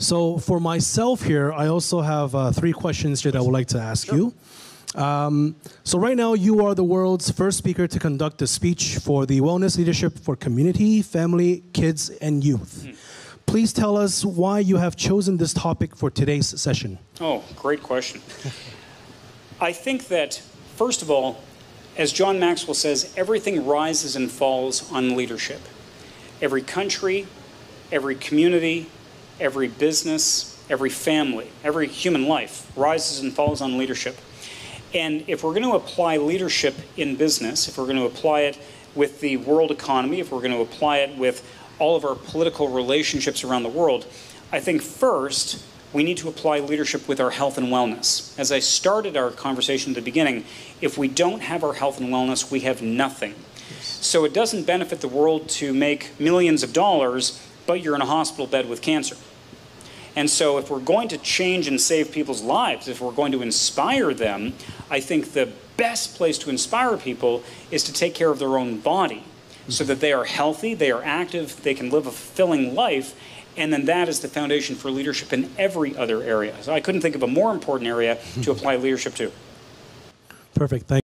So for myself here, I also have uh, three questions here that I would like to ask you. Um, so right now, you are the world's first speaker to conduct a speech for the wellness leadership for community, family, kids, and youth. Please tell us why you have chosen this topic for today's session. Oh, great question. I think that, first of all, as John Maxwell says, everything rises and falls on leadership. Every country, every community, every business, every family, every human life rises and falls on leadership. And if we're going to apply leadership in business, if we're going to apply it with the world economy, if we're going to apply it with all of our political relationships around the world, I think first we need to apply leadership with our health and wellness. As I started our conversation at the beginning, if we don't have our health and wellness, we have nothing. So it doesn't benefit the world to make millions of dollars, but you're in a hospital bed with cancer. And so, if we're going to change and save people's lives, if we're going to inspire them, I think the best place to inspire people is to take care of their own body so that they are healthy, they are active, they can live a fulfilling life, and then that is the foundation for leadership in every other area. So, I couldn't think of a more important area to apply leadership to. Perfect. Thank